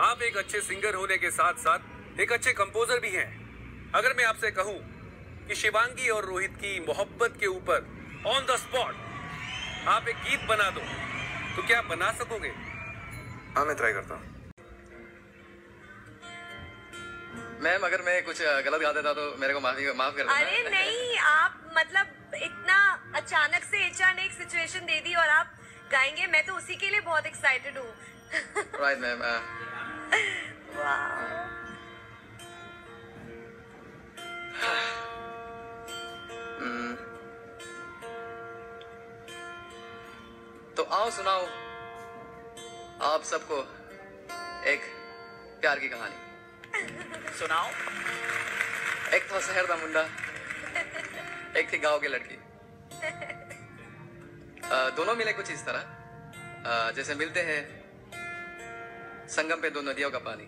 आप एक अच्छे सिंगर होने के साथ साथ एक अच्छे कंपोजर भी हैं। अगर मैं आपसे कहूँ कि शिवांगी और रोहित की मोहब्बत के ऊपर ऑन द स्पॉट आप एक गीत बना दो तो क्या बना सकोगे? हाँ मैं ट्राई करता हूँ। मैम अगर मैं कुछ गलत गा देता तो मेरे को माफ़ी माफ़ कर देना। अरे नहीं आप मतलब इतना अचानक से एचआर ने एक सिचुएशन दे दी और आप गाएँगे मैं तो उसी के लिए बहुत एक्साइटेड हूँ। राइट मैम तो आओ सुनाओ आप सबको एक प्यार की कहानी। सुनाओ। एक था शहर का मुंडा एक थी गाँव की लड़की। दोनों मिले कुछ इस तरह। जैसे मिलते हैं संगम पे दो नदियों का पानी।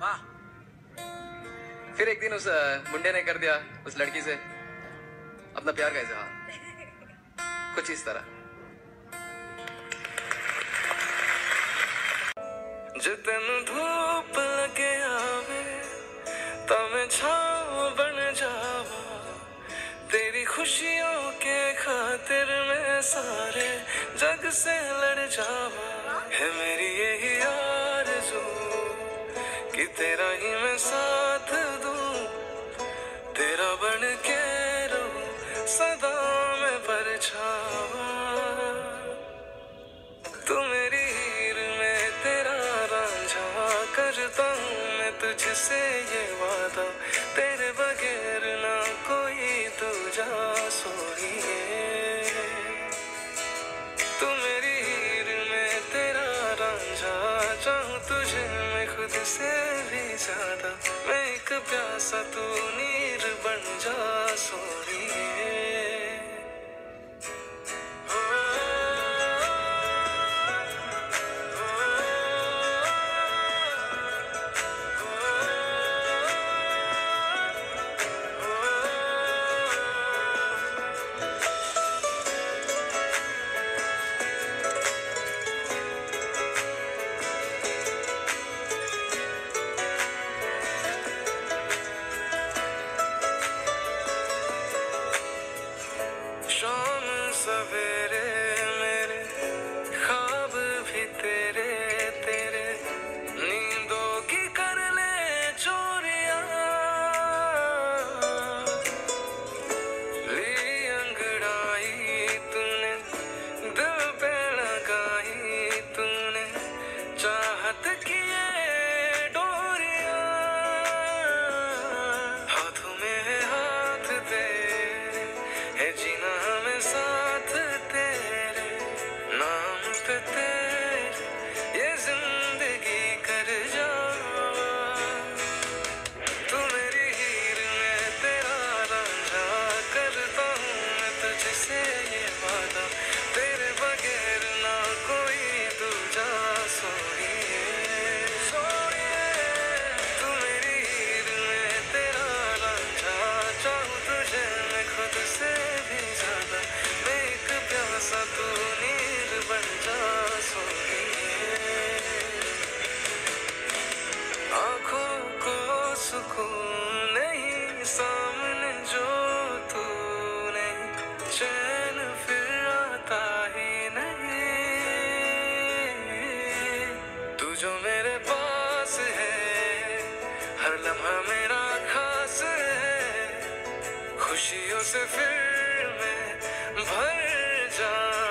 वाह। फिर एक दिन उस मुंडे ने कर दिया उस लड़की से अपना प्यार का इजहार। कुछ इस तरह। जितन धूप लगे आवे तमें छाव बन जावा। तेरी खुशियों के खातिर मैं सारे जग से लड़ जावा। है मेरी यही तेरा ही मैं साथ दूँ, तेरा बन के रहूँ, सदा मैं परछावा। तू मेरी हीर, में तेरा रांझा, करता हूँ मैं तुझसे ये वादा। तेरे बगैर ना कोई दूजा सोइए तू मेरी हीर, में तेरा रांझा, चाहूँ तुझे मैं खुद से ज़्यादा मैं एक प्यासा तू नीर बन जा सोइए नाम पे ज़िंदगी कर जा। तू हीर में तेरा रांझा करता मैं तुझसे। खुशियों से फिर मैं भर जावा